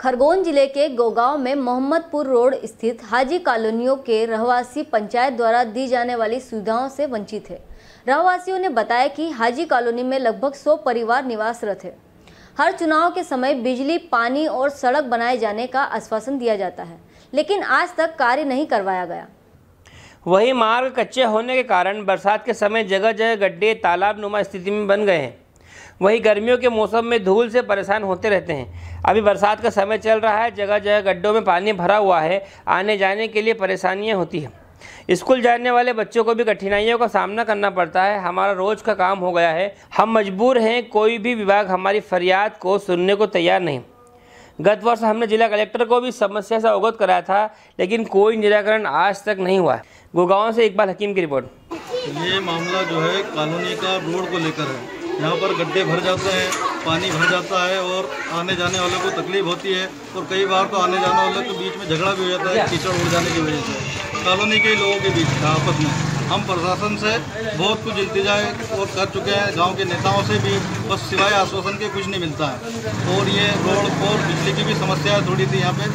खरगोन ज़िले के गोगांव में मोहम्मदपुर रोड स्थित हाजी कॉलोनियों के रहवासी पंचायत द्वारा दी जाने वाली सुविधाओं से वंचित है। रहवासियों ने बताया कि हाजी कॉलोनी में लगभग 100 परिवार निवासरत है। हर चुनाव के समय बिजली, पानी और सड़क बनाए जाने का आश्वासन दिया जाता है, लेकिन आज तक कार्य नहीं करवाया गया। वही मार्ग कच्चे होने के कारण बरसात के समय जगह जगह गड्ढे, तालाब नुमा स्थिति में बन गए हैं। वही गर्मियों के मौसम में धूल से परेशान होते रहते हैं। अभी बरसात का समय चल रहा है, जगह जगह गड्ढों में पानी भरा हुआ है, आने जाने के लिए परेशानियाँ होती हैं। स्कूल जाने वाले बच्चों को भी कठिनाइयों का सामना करना पड़ता है। हमारा रोज़ का काम हो गया है। हम मजबूर हैं, कोई भी विभाग हमारी फरियाद को सुनने को तैयार नहीं। गत वर्ष हमने जिला कलेक्टर को भी समस्या से अवगत कराया था, लेकिन कोई निराकरण आज तक नहीं हुआ है। गुड़गांव से इकबाल हकीम की रिपोर्ट। ये मामला जो है, कॉलोनी का रोड को लेकर है। यहाँ पर गड्ढे भर जाते हैं पानी भर जाता है और आने जाने वालों को तकलीफ़ होती है और कई बार तो आने जाने वालों के बीच में झगड़ा भी हो जाता है कीचड़ उड़ जाने की वजह से। कॉलोनी के लोगों के बीच आपस में। हम प्रशासन से बहुत कुछ इल्तिजा और कर चुके हैं गाँव के नेताओं से भी बस सिवाय आश्वासन के कुछ नहीं मिलता है। और ये रोड और बिजली की भी समस्या है थोड़ी थी यहाँ पे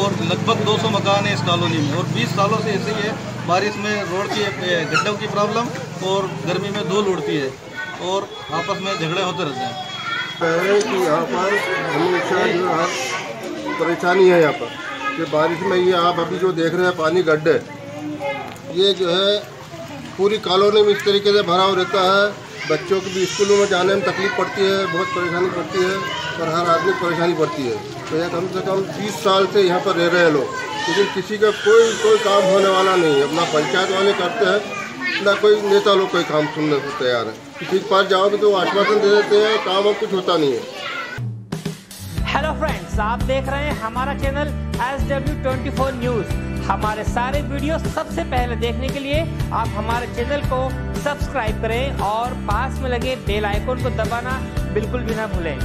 और लगभग 200 मकान है इस कॉलोनी में। और 20 सालों से ऐसे ही है बारिश में रोड की गड्ढों की प्रॉब्लम और गर्मी में धूल उड़ती है। और आपस में झगड़े होते रहते हैं। पहले कि यहाँ पर हमेशा जो है, परेशानी है यहाँ पर कि बारिश में ये आप अभी जो देख रहे हैं, पानी गड्ढे, ये जो है, पूरी कॉलोनी में इस तरीके से भरा हुआ रहता है। बच्चों को भी स्कूलों में जाने में तकलीफ़ पड़ती है, बहुत परेशानी पड़ती है और हर आदमी परेशानी पड़ती है। तो यह कम से कम बीस साल से यहाँ पर रह रहे हैं लोग। लेकिन किसी का कोई कोई काम होने वाला नहीं है। अपना पंचायत वाले करते हैं ना कोई नेता लोग कोई काम सुनने को तैयार है। किसी के पास जाओगे तो आश्वासन दे देते हैं, काम अब कुछ होता नहीं है। हेलो फ्रेंड्स आप देख रहे हैं हमारा channel S W twenty four news हमारे सारे वीडियो सबसे पहले देखने के लिए आप हमारे चैनल को सब्सक्राइब करें और पास में लगे बेल आइकन को दबाना बिल्कुल भी ना भूलें।